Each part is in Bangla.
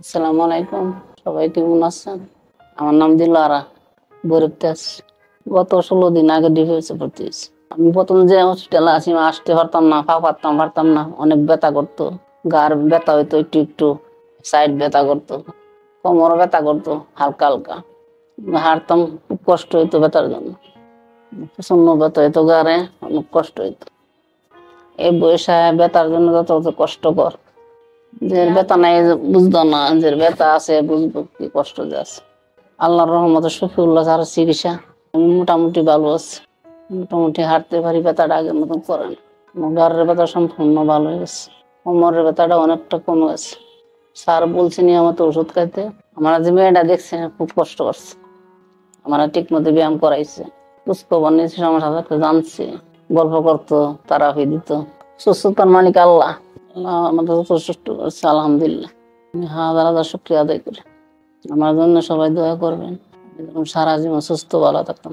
আসসালামু আলাইকুম। সবাই কেমন আছেন? আমার নাম দিলারা গরিব তেজ গত ষোলো দিন আগে ডিভোর্সে ভর্তি হয়েছি। আমি প্রথম যে হসপিটালে আছি, আসতে পারতাম না, পা পারতাম পারতাম না। অনেক ব্যথা করতো। গার ব্যথা হইতো, একটু একটু সাইড ব্যথা করতো। কোমর ব্যথা করতো, হালকা হালকা। হাঁটতাম, খুব কষ্ট হইতো ব্যথার জন্য। প্রচণ্ড ব্যথা হইতো গারে, অনেক কষ্ট হইতো। এই বয়সে ব্যথার জন্য যত কষ্টকর যে ব্যথা নাই বুঝতো না যে ব্যথা আছে বুঝব কি কষ্ট যে আছে। আল্লাহর রহমতে শফিউল্লাহ স্যার চিকিৎসা মোটামুটি ভালো আছি। মোটামুটি হাঁটতে পারি ব্যথাটা আগের মতন করে না। আমার গাড়ের ব্যথা সম্পূর্ণ ভালো হয়ে গেছে। কোমরের ব্যথাটা অনেকটা কমে গেছে। স্যার বলছে নিয়মিত ওষুধ খাইতে। আমার যে মেয়েটা দেখছে খুব কষ্ট করছে। আমার ঠিক মতো ব্যায়াম করাইছে। খোঁজখবর নিয়েছে আমার সাথে জানছে। গল্প করতো তারা হয়ে দিত। সুস্থতার মালিক আল্লাহ। আল্লাহ আমাদের যথেষ্ট করছে আলহামদুলিল্লাহ। আমি হাজার হাজার শুক্রিয়া আদায় করি। আমার জন্য সবাই দোয়া করবেন। সারা জীবন সুস্থ ভালো থাকতাম।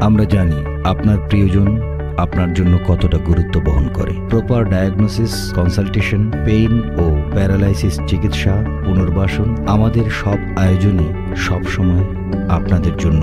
আমরা জানি আপনার প্রিয়জন আপনার জন্য কতটা গুরুত্ব বহন করে। প্রপার ডায়াগনোসিস কনসালটেশন পেইন ও প্যারালাইসিস চিকিৎসা, পুনর্বাসন আমাদের সব আয়োজনই সব সময় আপনাদের জন্য